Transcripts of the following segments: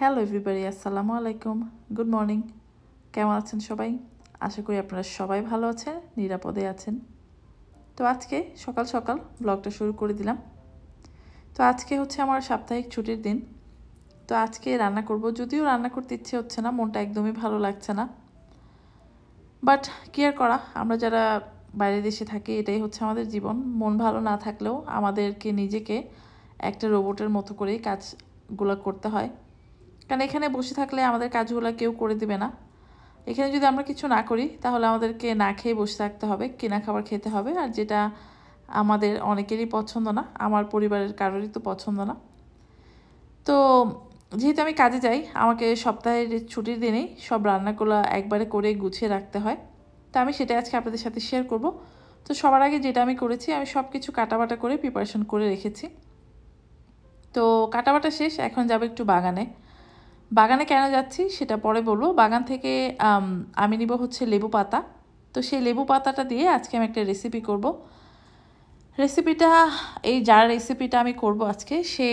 Hello everybody আসসালামু আলাইকুম good morning কেমন আছেন সবাই? আশা করি আপনারা সবাই ভালো আছেন, নিরাপদে আছেন। তো আজকে সকাল সকাল ব্লগটা শুরু করে দিলাম। তো আজকে হচ্ছে আমার সাপ্তাহিক ছুটির দিন। তো আজকে রান্না করব। যদিও রান্না করতে ইচ্ছে হচ্ছে না, মনটা একদমই ভালো লাগছে না। বাট কি আর করা, আমরা যারা বাইরের দেশে থাকি, এটাই হচ্ছে আমাদের জীবন। মন ভালো না থাকলেও আমাদেরকে নিজেকে একটা রোবটের মতো করেই কাজগুলো করতে হয়। কারণ এখানে বসে থাকলে আমাদের কাজগুলো কেউ করে দিবে না। এখানে যদি আমরা কিছু না করি, তাহলে আমাদেরকে না খেয়ে বসে থাকতে হবে, কেনা খাবার খেতে হবে। আর যেটা আমাদের অনেকেরই পছন্দ না, আমার পরিবারের কারোরই তো পছন্দ না। তো যেহেতু আমি কাজে যাই, আমাকে সপ্তাহের ছুটির দিনেই সব রান্নাগুলো একবারে করে গুছিয়ে রাখতে হয়। তো আমি সেটা আজকে আপনাদের সাথে শেয়ার করব। তো সবার আগে যেটা আমি করেছি, আমি সব কিছু কাটাবাটা করে প্রিপারেশন করে রেখেছি। তো কাটাবাটা শেষ, এখন যাবে একটু বাগানে। বাগানে কেন যাচ্ছি সেটা পরে বলব। বাগান থেকে, আমি নিব হচ্ছে লেবু পাতা। তো সেই লেবু পাতাটা দিয়ে আজকে আমি একটা রেসিপি করব। রেসিপিটা এই যার রেসিপিটা আমি করব আজকে, সে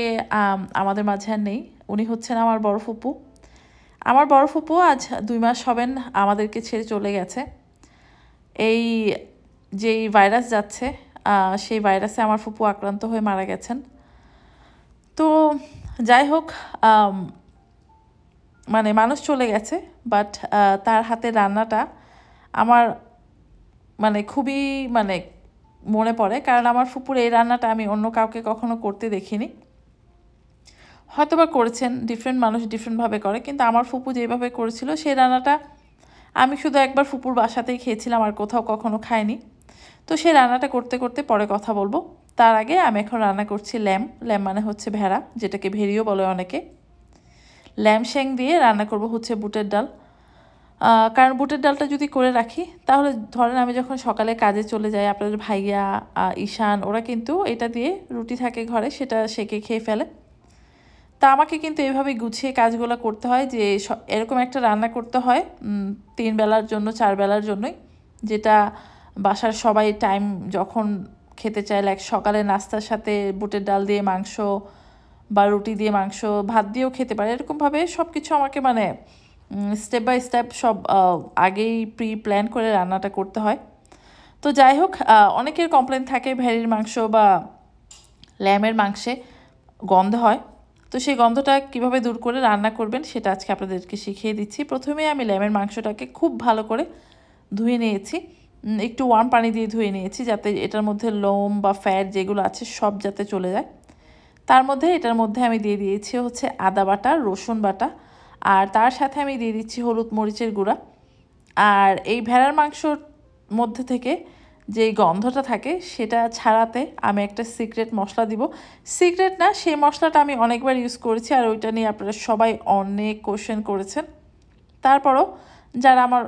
আমাদের মাঝে আর নেই। উনি হচ্ছেন আমার বড় ফুপু। আমার বড় ফুপু আজ দুই মাস হবেন, আমাদেরকে ছেড়ে চলে গেছে। এই যেই ভাইরাস যাচ্ছে সেই ভাইরাসে আমার ফুপু আক্রান্ত হয়ে মারা গেছেন। তো যাই হোক মানে মানুষ চলে গেছে বাট তার হাতে রান্নাটা আমার মানে খুবই মানে মনে পড়ে, কারণ আমার ফুপুর এই রান্নাটা আমি অন্য কাউকে কখনো করতে দেখিনি। হয়তো বা করেছেন ডিফারেন্ট মানুষ ডিফারেন্টভাবে করে, কিন্তু আমার ফুপু যেভাবে করেছিল, সেই রান্নাটা আমি শুধু একবার ফুপুর বাসাতেই খেয়েছিলাম, আর কোথাও কখনো খাইনি। তো সেই রান্নাটা করতে করতে পরে কথা বলব। তার আগে আমি এখন রান্না করছি ল্যাম। ল্যাম মানে হচ্ছে ভেড়া, যেটাকে ভেড়িও বলে অনেকে। ল্যাম শ্যাং দিয়ে রান্না করব হচ্ছে বুটের ডাল। কারণ বুটের ডালটা যদি করে রাখি, তাহলে ধরেন আমি যখন সকালে কাজে চলে যাই, আপনাদের ভাইয়া ঈশান, ওরা কিন্তু এটা দিয়ে রুটি থাকে ঘরে, সেটা সেকে খেয়ে ফেলে। তা আমাকে কিন্তু এভাবে গুছিয়ে কাজগুলো করতে হয় যে এরকম একটা রান্না করতে হয় তিন বেলার জন্য, চার বেলার জন্যই, যেটা বাসার সবাই টাইম যখন খেতে চায় লাইক সকালে নাস্তার সাথে বুটের ডাল দিয়ে মাংস বা রুটি দিয়ে, মাংস, ভাত দিয়েও খেতে পারে। এরকমভাবে সব কিছু আমাকে মানে স্টেপ বাই স্টেপ সব আগেই প্রি প্ল্যান করে রান্নাটা করতে হয়। তো যাই হোক অনেকের কমপ্লেন থাকে ভেড়ির মাংস বা ল্যামের মাংসে গন্ধ হয়। তো সেই গন্ধটা কীভাবে দূর করে রান্না করবেন সেটা আজকে আপনাদেরকে শিখিয়ে দিচ্ছি। প্রথমে আমি ল্যামের মাংসটাকে খুব ভালো করে ধুয়ে নিয়েছি। একটু ওয়ার্ম পানি দিয়ে ধুয়ে নিয়েছি যাতে এটার মধ্যে লোম বা ফ্যাট যেগুলো আছে সব যাতে চলে যায়। তার মধ্যে এটার মধ্যে আমি দিয়ে দিয়েছি হচ্ছে আদা বাটা, রসুন বাটা, আর তার সাথে আমি দিয়ে দিচ্ছি হলুদ মরিচের গুঁড়া। আর এই ভেড়ার মাংসর মধ্যে থেকে যে গন্ধটা থাকে সেটা ছাড়াতে আমি একটা সিক্রেট মশলা দিব। সিক্রেট না, সেই মশলাটা আমি অনেকবার ইউজ করেছি আর ওইটা নিয়ে আপনারা সবাই অনেক কোশ্চেন করেছেন। তারপরও যারা আমার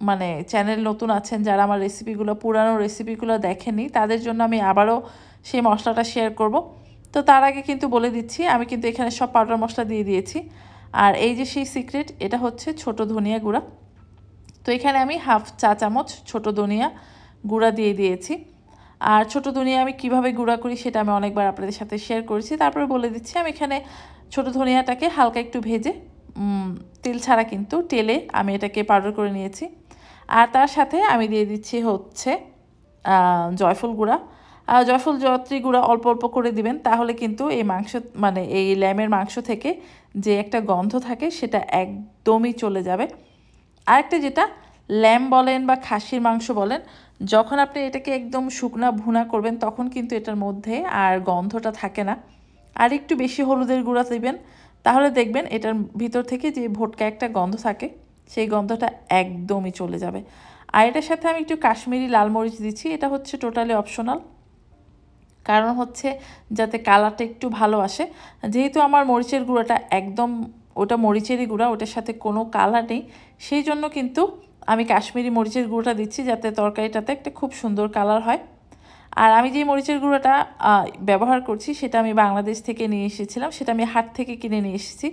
মানে চ্যানেল নতুন আছেন, যারা আমার রেসিপিগুলো পুরানো রেসিপিগুলো দেখেনি তাদের জন্য আমি আবারও সেই মশলাটা শেয়ার করব। তো তার আগে কিন্তু বলে দিচ্ছি, আমি কিন্তু এখানে সব পাউডার মশলা দিয়ে দিয়েছি। আর এই যে সেই সিক্রেট এটা হচ্ছে ছোট ধনিয়া গুঁড়া। তো এখানে আমি হাফ চা চামচ ছোট ধনিয়া গুঁড়া দিয়ে দিয়েছি। আর ছোট ধনিয়া আমি কীভাবে গুঁড়া করি সেটা আমি অনেকবার আপনাদের সাথে শেয়ার করেছি। তারপরে বলে দিচ্ছি, আমি এখানে ছোট ধনিয়াটাকে হালকা একটু ভেজে তেল ছাড়া কিন্তু তেলে আমি এটাকে পাউডার করে নিয়েছি। আর তার সাথে আমি দিয়ে দিচ্ছি হচ্ছে জয়ফল গুঁড়া। জয়ফল জয়ত্রী গুঁড়া অল্প অল্প করে দিবেন, তাহলে কিন্তু এই মাংস মানে এই ল্যামের মাংস থেকে যে একটা গন্ধ থাকে সেটা একদমই চলে যাবে। আরেকটা যেটা ল্যাম বলেন বা খাসির মাংস বলেন, যখন আপনি এটাকে একদম শুকনা ভুনা করবেন, তখন কিন্তু এটার মধ্যে আর গন্ধটা থাকে না। আর একটু বেশি হলুদের গুঁড়া দিবেন, তাহলে দেখবেন এটার ভিতর থেকে যে ভোটকা একটা গন্ধ থাকে, সেই গন্ধটা একদমই চলে যাবে। আর এটার সাথে আমি একটু কাশ্মীরি লাল মরিচ দিচ্ছি, এটা হচ্ছে টোটালি অপশনাল। কারণ হচ্ছে যাতে কালারটা একটু ভালো আসে। যেহেতু আমার মরিচের গুঁড়োটা একদম ওটা মরিচেরই গুঁড়া, ওটার সাথে কোনো কালার নেই। সেই জন্য কিন্তু আমি কাশ্মীরি মরিচের গুঁড়োটা দিচ্ছি যাতে তরকারিটাতে একটা খুব সুন্দর কালার হয়। আর আমি যে মরিচের গুঁড়োটা ব্যবহার করছি সেটা আমি বাংলাদেশ থেকে নিয়ে এসেছিলাম, সেটা আমি হাট থেকে কিনে নিয়ে এসেছি।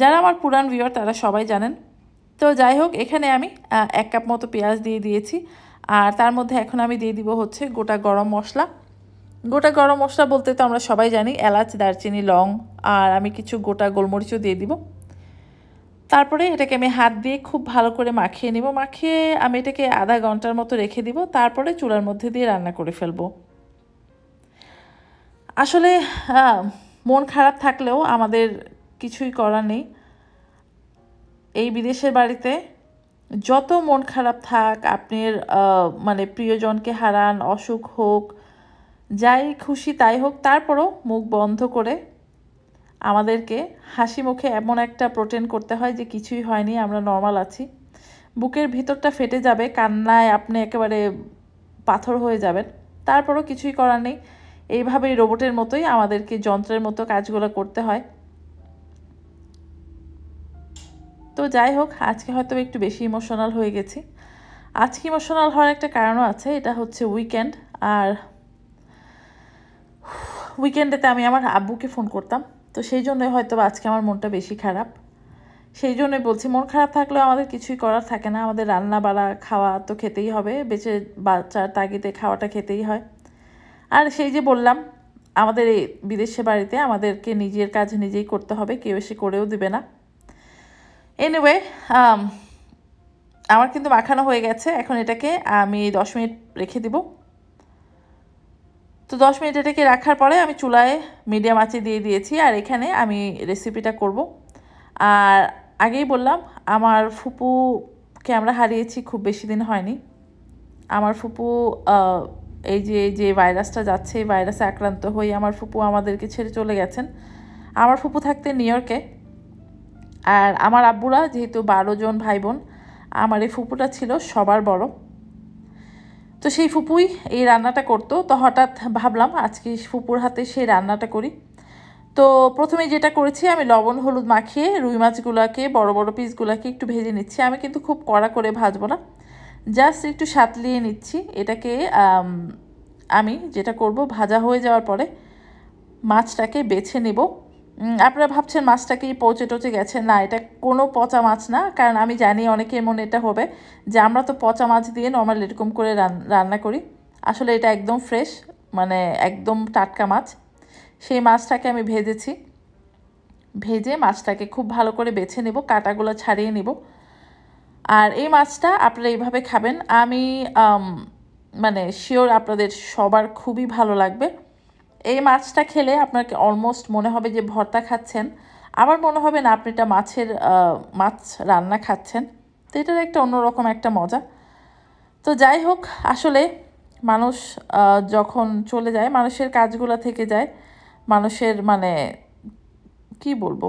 যারা আমার পুরান ভিওর তারা সবাই জানেন। তো যাই হোক, এখানে আমি এক কাপ মতো পেঁয়াজ দিয়ে দিয়েছি। আর তার মধ্যে এখন আমি দিয়ে দিব হচ্ছে গোটা গরম মশলা। গোটা গরম মশলা বলতে তো আমরা সবাই জানি, এলাচ, দারচিনি, লং, আর আমি কিছু গোটা গোলমরিচও দিয়ে দিব। তারপরে এটাকে আমি হাত দিয়ে খুব ভালো করে মাখিয়ে নিব। মাখিয়ে আমি এটাকে আধা ঘণ্টার মতো রেখে দিব, তারপরে চুলার মধ্যে দিয়ে রান্না করে ফেলব। আসলে মন খারাপ থাকলেও আমাদের কিছুই করার নেই। এই বিদেশের বাড়িতে যত মন খারাপ থাক, আপনার মানে প্রিয়জনকে হারান, অসুখ হোক যাই খুশি তাই হোক, তারপরও মুখ বন্ধ করে আমাদেরকে হাসি মুখে এমন একটা প্রোটেন করতে হয় যে কিছুই হয়নি, আমরা নর্মাল আছি। বুকের ভিতরটা ফেটে যাবে, কান্নায় আপনি একেবারে পাথর হয়ে যাবেন। তারপরও কিছুই করার নেই। এইভাবেই রোবটের মতোই আমাদেরকে যন্ত্রের মতো কাজগুলো করতে হয়। তো যাই হোক, আজকে হয়তো একটু বেশি ইমোশনাল হয়ে গেছি। আজকে ইমোশনাল হওয়ার একটা কারণও আছে, এটা হচ্ছে উইকেন্ড আর উইকেন্ডেতে আমি আমার আব্বুকে ফোন করতাম। তো সেই জন্যই হয়তো আজকে আমার মনটা বেশি খারাপ। সেই জন্যই বলছি, মন খারাপ থাকলেও আমাদের কিছুই করার থাকে না। আমাদের রান্না বাড়া খাওয়া তো খেতেই হবে। বেঁচে বাচ্চার তাগিদে খাওয়াটা খেতেই হয়। আর সেই যে বললাম, আমাদের এই বিদেশে বাড়িতে আমাদেরকে নিজের কাজ নিজেই করতে হবে। কেউ এসে করেও দিবে না। এনিওয়ে আমার কিন্তু মাখানো হয়ে গেছে। এখন এটাকে আমি দশ মিনিট রেখে দিব। তো দশ মিনিট এটাকে রাখার পরে আমি চুলায় মিডিয়াম আঁচে দিয়ে দিয়েছি, আর এখানে আমি রেসিপিটা করব। আর আগেই বললাম, আমার ফুপুকে আমরা হারিয়েছি, খুব বেশি দিন হয়নি। আমার ফুপু এই যে যে ভাইরাসটা যাচ্ছে, এই ভাইরাসে আক্রান্ত হয়ে আমার ফুপু আমাদেরকে ছেড়ে চলে গেছেন। আমার ফুপু থাকতে নিউ ইয়র্কে আর আমার আব্বুরা যেহেতু বারো জন ভাই বোন, আমার এই ফুপুটা ছিল সবার বড়। তো সেই ফুপুই এই রান্নাটা করতো, তো হঠাৎ ভাবলাম আজকে ফুপুর হাতে সেই রান্নাটা করি। তো প্রথমে যেটা করেছি, আমি লবণ, হলুদ মাখিয়ে রুই মাছগুলোকে, বড় বড় পিসগুলোকে একটু ভেজে নিচ্ছি। আমি কিন্তু খুব কড়া করে ভাজবো না, জাস্ট একটু সাতলিয়ে নিচ্ছি। এটাকে, আমি যেটা করব, ভাজা হয়ে যাওয়ার পরে মাছটাকে বেছে নেব। আপনারা ভাবছেন মাছটা কি পচে টচে গেছে? না, এটা কোনো পচা মাছ না, কারণ আমি জানি অনেকের মনে এটা হবে যে আমরা তো পচা মাছ দিয়ে নর্মাল এরকম করে রান্না করি। আসলে এটা একদম ফ্রেশ মানে একদম টাটকা মাছ। সেই মাছটাকে আমি ভেজেছি। ভেজে মাছটাকে খুব ভালো করে বেছে নেব, কাটাগুলো ছাড়িয়ে নেব। আর এই মাছটা আপনারা এইভাবে খাবেন। আমি মানে শিওর আপনাদের সবার খুবই ভালো লাগবে। এই মাছটা খেলে আপনাকে অলমোস্ট মনে হবে যে ভর্তা খাচ্ছেন। আমার মনে হবে না আপনি এটা মাছের মাছ রান্না খাচ্ছেন। তো এটার একটা অন্যরকম একটা মজা। তো যাই হোক, আসলে মানুষ যখন চলে যায়, মানুষের কাজগুলো থেকে যায়, মানুষের মানে কি বলব?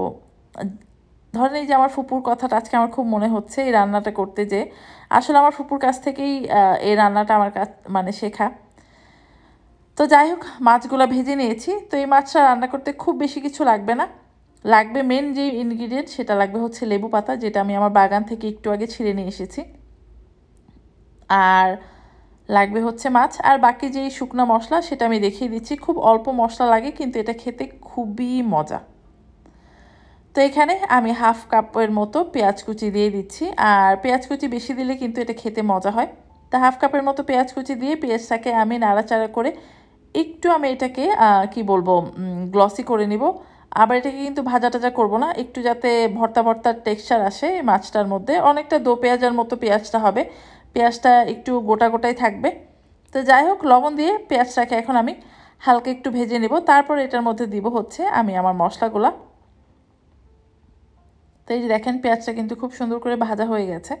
ধরেন এই যে আমার ফুপুর কথাটা, আজকে আমার খুব মনে হচ্ছে এই রান্নাটা করতে যে, আসলে আমার ফুপুর কাছ থেকেই এই রান্নাটা আমার কাছ মানে শেখা। তো যাই হোক, মাছগুলো ভেজে নিয়েছি। তো এই মাছটা রান্না করতে খুব বেশি কিছু লাগবে না। লাগবে মেন যে ইনগ্রিডিয়েন্ট সেটা লাগবে হচ্ছে লেবু পাতা, যেটা আমি আমার বাগান থেকে একটু আগে ছিঁড়ে নিয়ে এসেছি। আর লাগবে হচ্ছে মাছ। আর বাকি যে শুকনো মশলা, সেটা আমি দেখিয়ে দিচ্ছি। খুব অল্প মশলা লাগে, কিন্তু এটা খেতে খুবই মজা। তো এখানে আমি হাফ কাপের মতো পেঁয়াজ কুচি দিয়ে দিচ্ছি। আর পেঁয়াজ কুচি বেশি দিলে কিন্তু এটা খেতে মজা হয়। তা হাফ কাপের মতো পেঁয়াজ কুচি দিয়ে পেঁয়াজটাকে আমি নাড়াচাড়া করে একটু আমি এটাকে কি বলব গ্লসি করে নিব। আবার এটাকে কিন্তু ভাজা টাজা করব না, একটু যাতে ভর্তা ভর্তার টেক্সচার আসে মাছটার মধ্যে। অনেকটা দো পেঁয়াজের মতো পেঁয়াজটা হবে, পেঁয়াজটা একটু গোটা গোটাই থাকবে। তো যাই হোক, লবণ দিয়ে পেঁয়াজটাকে এখন আমি হালকা একটু ভেজে নেব। তারপর এটার মধ্যে দিব হচ্ছে আমি আমার মশলাগুলা। তো এই যে দেখেন, পেঁয়াজটা কিন্তু খুব সুন্দর করে ভাজা হয়ে গেছে।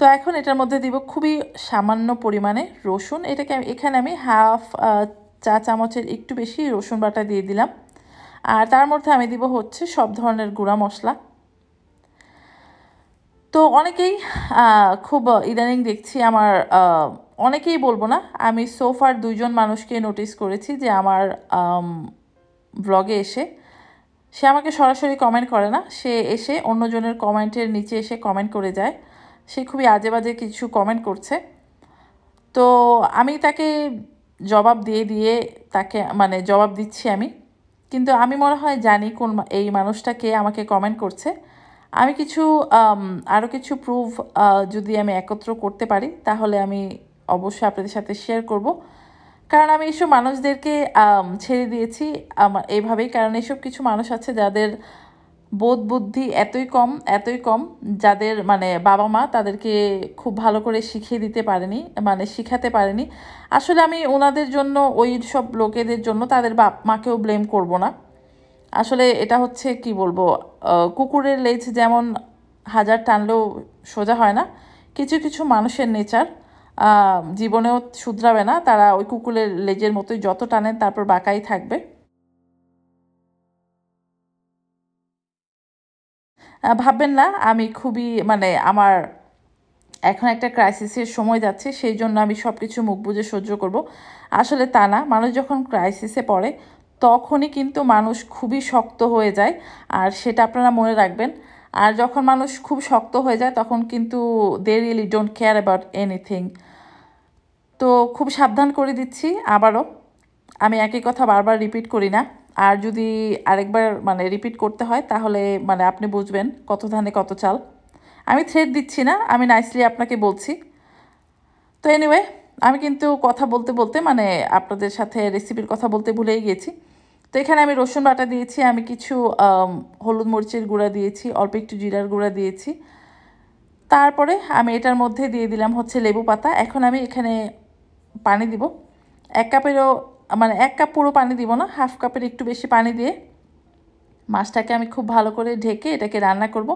তো এখন এটার মধ্যে দিব খুবই সামান্য পরিমাণে রসুন। এটাকে এখানে আমি হাফ চা চামচের একটু বেশি রসুন বাটা দিয়ে দিলাম। আর তার মধ্যে আমি দিব হচ্ছে সব ধরনের গুঁড়া মশলা। তো অনেকেই খুব ইদানিং দেখছি আমার অনেকেই বলব না, আমি সোফার দুইজন মানুষকে নোটিস করেছি যে আমার ব্লগে এসে সে আমাকে সরাসরি কমেন্ট করে না, সে এসে অন্যজনের কমেন্টের নিচে এসে কমেন্ট করে যায়। সে খুবই আজে বাজে কিছু কমেন্ট করছে। তো আমি তাকে জবাব দিয়ে দিয়ে তাকে মানে জবাব দিচ্ছি আমি। কিন্তু আমি মনে হয় জানি কোন এই মানুষটাকে আমাকে কমেন্ট করছে। আমি কিছু আরও কিছু প্রুফ যদি আমি একত্র করতে পারি, তাহলে আমি অবশ্যই আপনাদের সাথে শেয়ার করব। কারণ আমি এইসব মানুষদেরকে ছেড়ে দিয়েছি। আমার, এইভাবেই, কারণ এইসব কিছু মানুষ আছে যাদের বোধ বুদ্ধি এতই কম এতই কম যাদের মানে বাবা মা তাদেরকে খুব ভালো করে শিখিয়ে দিতে পারেনি মানে শিখাতে পারেনি। আসলে আমি ওনাদের জন্য, ওই সব লোকেদের জন্য তাদের বাপ মাকেও ব্লেম করব না। আসলে এটা হচ্ছে কি বলব কুকুরের লেজ যেমন হাজার টানলেও সোজা হয় না, কিছু কিছু মানুষের নেচার জীবনেও শুধরাবে না। তারা ওই কুকুরের লেজের মতোই যত টানেন তারপর বাঁকাই থাকবে। ভাববেন না, আমি খুবই মানে আমার এখন একটা ক্রাইসিসের সময় যাচ্ছে, সেই জন্য আমি সব কিছু মুখ বুঝে সহ্য করব। আসলে তা না, মানুষ যখন ক্রাইসিসে পড়ে, তখনই কিন্তু মানুষ খুবই শক্ত হয়ে যায়, আর সেটা আপনারা মনে রাখবেন। আর যখন মানুষ খুব শক্ত হয়ে যায়, তখন কিন্তু they really don't care about anything তো খুব সাবধান করে দিচ্ছি, আবারও। আমি একই কথা বারবার রিপিট করি না। আর যদি আরেকবার মানে রিপিট করতে হয়, তাহলে মানে আপনি বুঝবেন কত ধানে কত চাল। আমি থ্রেড দিচ্ছি না, আমি নাইসলি আপনাকে বলছি। তো এনিওয়ে আমি কিন্তু কথা বলতে বলতে মানে আপনাদের সাথে রেসিপির কথা বলতে ভুলেই গিয়েছি। তো এখানে আমি রসুন বাটা দিয়েছি, আমি কিছু হলুদ মরিচের গুঁড়া দিয়েছি, অল্প একটু জিরার গুঁড়া দিয়েছি। তারপরে আমি এটার মধ্যে দিয়ে দিলাম হচ্ছে লেবু পাতা। এখন আমি এখানে পানি দিব। এক কাপেরও মানে এক কাপ পুরো পানি দিব না, হাফ কাপের একটু বেশি পানি দিয়ে মাছটাকে আমি খুব ভালো করে ঢেকে এটাকে রান্না করব।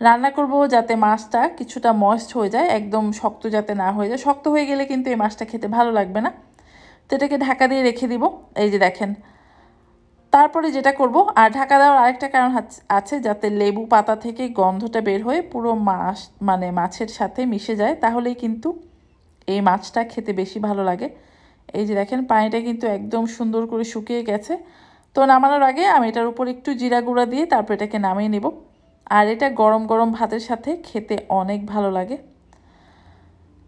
রান্না করব যাতে মাছটা কিছুটা ময়েস্ট হয়ে যায়, একদম শক্ত যাতে না হয়ে যায়। শক্ত হয়ে গেলে কিন্তু এই মাছটা খেতে ভালো লাগবে না। তো এটাকে ঢাকা দিয়ে রেখে দিব, এই যে দেখেন। তারপরে যেটা করব, আর ঢাকা দেওয়ার আরেকটা কারণ আছে যাতে লেবু পাতা থেকে গন্ধটা বের হয়ে পুরো মাছ মানে মাছের সাথে মিশে যায়, তাহলেই কিন্তু এই মাছটা খেতে বেশি ভালো লাগে। এই যে দেখেন, পানিটা কিন্তু একদম সুন্দর করে শুকিয়ে গেছে। তো নামানোর আগে আমি এটার উপর একটু জিরা গুঁড়া দিয়ে তারপর এটাকে নামিয়ে নেব। আর এটা গরম গরম ভাতের সাথে খেতে অনেক ভালো লাগে।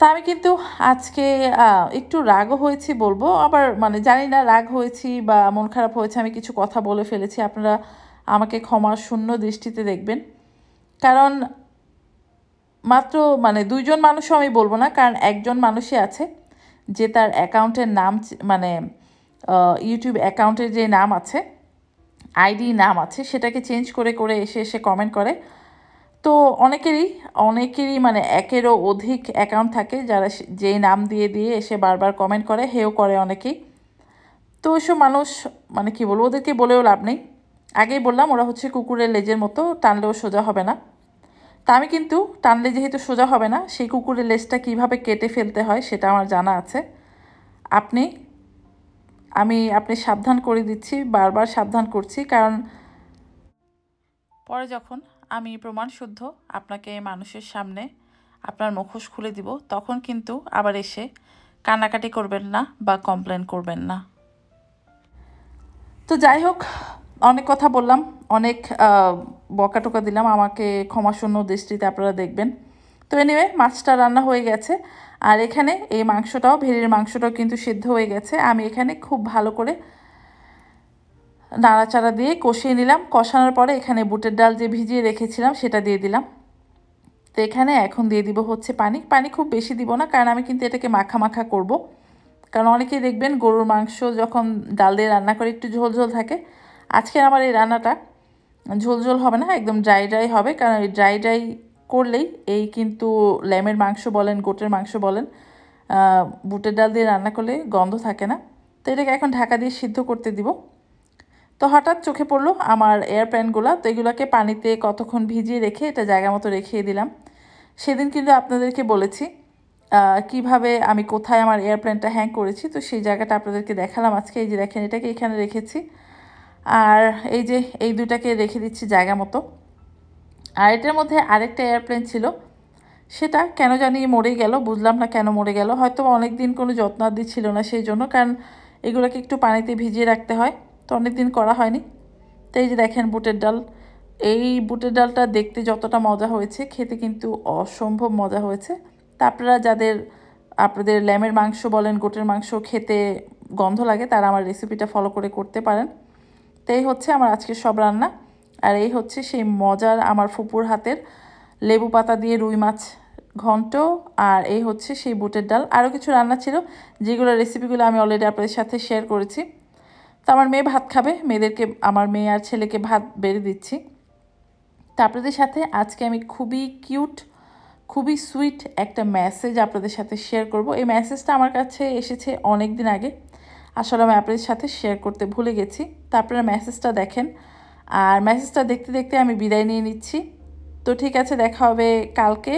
তা আমি কিন্তু আজকে একটু রাগও হয়েছি বলব। আবার মানে জানি না, রাগ হয়েছি বা মন খারাপ হয়েছে, আমি কিছু কথা বলে ফেলেছি। আপনারা আমাকে ক্ষমা শূন্য দৃষ্টিতে দেখবেন। কারণ মাত্র মানে দুইজন মানুষও আমি বলব না, কারণ একজন মানুষই আছে। যে তার অ্যাকাউন্টের নাম মানে ইউটিউব অ্যাকাউন্টের যে নাম আছে, আইডি নাম আছে, সেটাকে চেঞ্জ করে করে এসে এসে কমেন্ট করে। তো অনেকেরই অনেকেরই মানে একেরও অধিক অ্যাকাউন্ট থাকে যারা যে নাম দিয়ে দিয়ে এসে বারবার কমেন্ট করে, হেও করে অনেকেই। তো ওইসব মানুষ মানে কি বলব, ওদেরকে বলেও লাভ নেই। আগেই বললাম, ওরা হচ্ছে কুকুরের লেজের মতো, টানলেও সোজা হবে না। তা আমি কিন্তু টানলে যেহেতু সোজা হবে না, সেই কুকুরের লেজটা কীভাবে কেটে ফেলতে হয় সেটা আমার জানা আছে। আপনি, আমি আপনি সাবধান করে দিচ্ছি, বারবার সাবধান করছি, কারণ পরে যখন আমি প্রমাণ শুদ্ধ আপনাকে মানুষের সামনে আপনার মুখোশ খুলে দিব, তখন কিন্তু আবার এসে কান্নাকাটি করবেন না বা কমপ্লেন করবেন না। তো যাই হোক, অনেক কথা বললাম, অনেক বকা টোকা দিলাম, আমাকে ক্ষমাশূন্য দৃষ্টিতে আপনারা দেখবেন। তো এনিওয়ে মাছটা রান্না হয়ে গেছে। আর এখানে এই মাংসটাও ভেড়ির মাংসটাও কিন্তু সিদ্ধ হয়ে গেছে। আমি এখানে খুব ভালো করে নাড়াচাড়া দিয়ে কষিয়ে নিলাম। কষানোর পরে এখানে বুটের ডাল যে ভিজিয়ে রেখেছিলাম, সেটা দিয়ে দিলাম। তো এখানে এখন দিয়ে দিব হচ্ছে পানি। পানি খুব বেশি দিব না, কারণ আমি কিন্তু এটাকে মাখা মাখা করব। কারণ অনেকেই দেখবেন গরুর মাংস যখন ডাল দিয়ে রান্না করে একটু ঝোল ঝোল থাকে। আজকে আমার এই রান্নাটা ঝোল ঝোল হবে না, একদম ড্রাই ড্রাই হবে। কারণ ড্রাই ড্রাই করলেই এই কিন্তু ল্যামের মাংস বলেন গোটের মাংস বলেন বুটের ডাল দিয়ে রান্না করলে গন্ধ থাকে না। তো এটাকে এখন ঢাকা দিয়ে সিদ্ধ করতে দিব। তো হঠাৎ চোখে পড়ল আমার এয়ারপ্লেনগুলো তো এগুলোকে পানিতে কতক্ষণ ভিজিয়ে রেখে এটা জায়গা মতো রেখে দিলাম। সেদিন কিন্তু আপনাদেরকে বলেছি কীভাবে আমি কোথায় আমার এয়ারপ্লেনটা হ্যাং করেছি। তো সেই জায়গাটা আপনাদেরকে দেখালাম আজকে। এই যে দেখেন, এটাকে এখানে রেখেছি। আর এই যে এই দুটাকে রেখে দিচ্ছি জায়গা মতো। আর এটার মধ্যে আরেকটা এয়ারপ্লেন ছিল। সেটা কেন জানি মরে গেল, বুঝলাম না কেন মরে গেল। হয়তো অনেক দিন কোনো যত্নাদি ছিল না সেই জন্য, কারণ এগুলোকে একটু পানিতে ভিজিয়ে রাখতে হয়। তো অনেক দিন করা হয়নি। তো এই যে দেখেন বুটের ডাল। এই বুটের ডালটা দেখতে যতটা মজা হয়েছে, খেতে কিন্তু অসম্ভব মজা হয়েছে। তা আপনারা যাদের, আপনাদের ল্যামের মাংস বলেন, গোটের মাংস খেতে গন্ধ লাগে, তারা আমার রেসিপিটা ফলো করে করতে পারেন। তো এই হচ্ছে আমার আজকের সব রান্না। আর এই হচ্ছে সেই মজার আমার ফুপুর হাতের লেবু পাতা দিয়ে রুই মাছ ঘন্ট, আর এই হচ্ছে সেই বুটের ডাল। আরও কিছু রান্না ছিল, যেগুলো রেসিপিগুলো আমি অলরেডি আপনাদের সাথে শেয়ার করেছি। তো আমার মেয়ে ভাত খাবে, মেয়েদেরকে, আমার মেয়ে আর ছেলেকে ভাত বেড়ে দিচ্ছি। তো আপনাদের সাথে আজকে আমি খুবই কিউট খুবই সুইট একটা মেসেজ আপনাদের সাথে শেয়ার করব। এই মেসেজটা আমার কাছে এসেছে অনেক দিন আগে। আসলে আমি আপনাদের সাথে শেয়ার করতে ভুলে গেছি তো আপনারা মেসেজটা দেখেন আর মেসেজটা দেখতে দেখতে আমি বিদায় নিয়ে নিচ্ছি তো ঠিক আছে দেখা হবে কালকে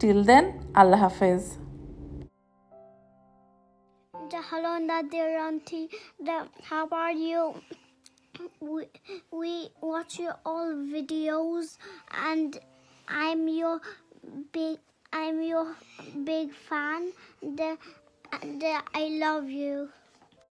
টিল দেন আল্লাহ হাফেজ Hello, dear auntie. The, how are you? We, we watch your all videos, and I'm your big I'm your big fan. The, the I love you.